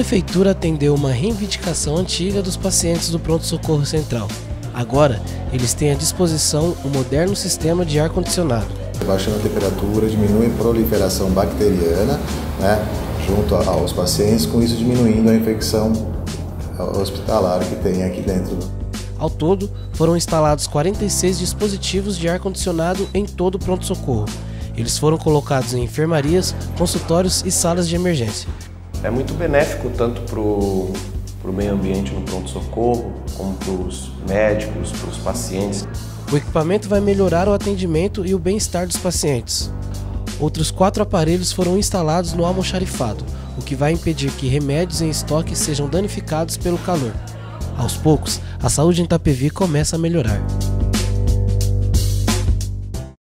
Prefeitura atendeu uma reivindicação antiga dos pacientes do Pronto Socorro Central. Agora, eles têm à disposição um moderno sistema de ar-condicionado. Baixando a temperatura, diminui a proliferação bacteriana né, junto aos pacientes, com isso diminuindo a infecção hospitalar que tem aqui dentro. Ao todo, foram instalados 46 dispositivos de ar-condicionado em todo o pronto-socorro. Eles foram colocados em enfermarias, consultórios e salas de emergência. É muito benéfico tanto para o meio ambiente no pronto-socorro, como para os médicos, para os pacientes. O equipamento vai melhorar o atendimento e o bem-estar dos pacientes. Outros quatro aparelhos foram instalados no almoxarifado, o que vai impedir que remédios em estoque sejam danificados pelo calor. Aos poucos, a saúde em Itapevi começa a melhorar.